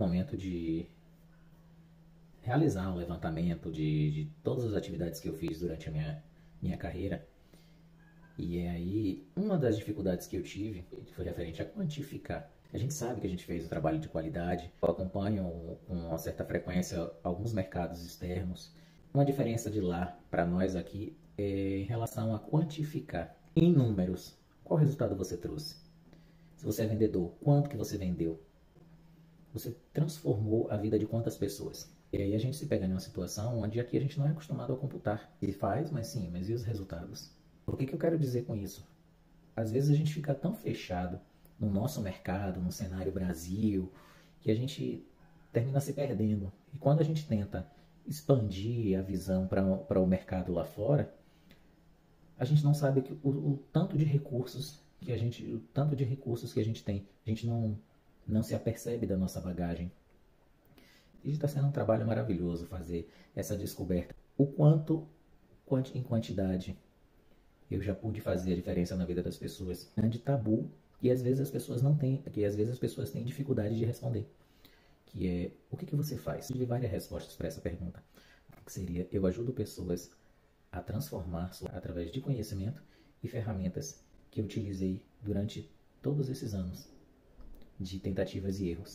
momento de realizar um levantamento de, de todas as atividades que eu fiz durante a minha, minha carreira. E é aí, uma das dificuldades que eu tive foi referente a quantificar. A gente sabe que a gente fez um trabalho de qualidade, eu acompanho com uma certa frequência alguns mercados externos. Uma diferença de lá para nós aqui é em relação a quantificar em números qual resultado você trouxe. Se você é vendedor, quanto que você vendeu? Você transformou a vida de quantas pessoas? E aí a gente se pega numa situação onde aqui a gente não é acostumado a computar. Ele faz, mas sim, mas e os resultados? O que, que eu quero dizer com isso? Às vezes a gente fica tão fechado no nosso mercado, no cenário Brasil, que a gente termina se perdendo. E quando a gente tenta expandir a visão para o mercado lá fora, a gente não sabe que o, o tanto de recursos que a gente, o tanto de recursos que a gente tem, a gente não não se apercebe da nossa bagagem. E está sendo um trabalho maravilhoso fazer essa descoberta. O quanto, em quantidade, eu já pude fazer a diferença na vida das pessoas. Grande tabu que às vezes as pessoas não têm, que às vezes as pessoas têm dificuldade de responder. Que é, o que, que você faz? Tive várias respostas para essa pergunta. Que seria, eu ajudo pessoas a transformar através de conhecimento e ferramentas que eu utilizei durante todos esses anos de tentativas e erros.